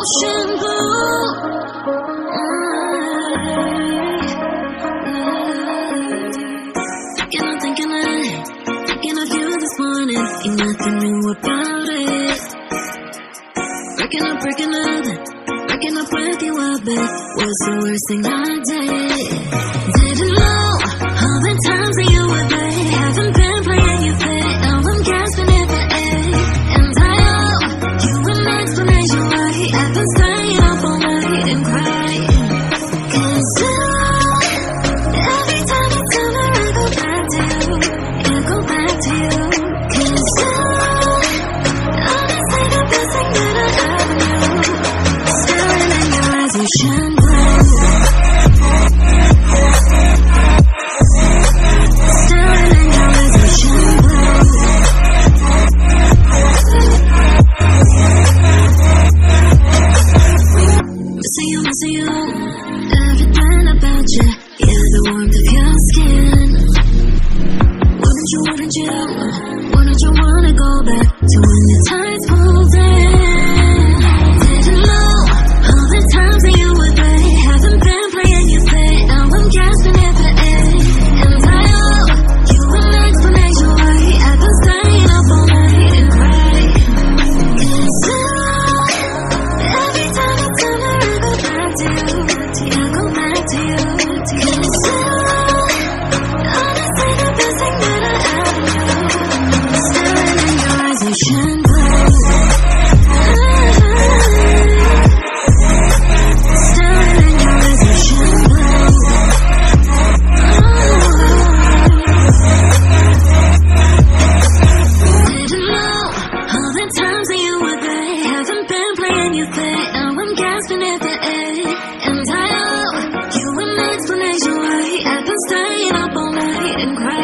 ocean blue. Thinking of, thinking of, thinking this. Ain't nothing new about it. Breaking breaking up, breaking up with you, I bet was the worst thing I did. because you. Everything about you, yeah, the warmth of your skin. Wouldn't you, wouldn't you, wouldn't you wanna go back to when grasping at the end, and I know you an explanation why I've been staying up all night and crying.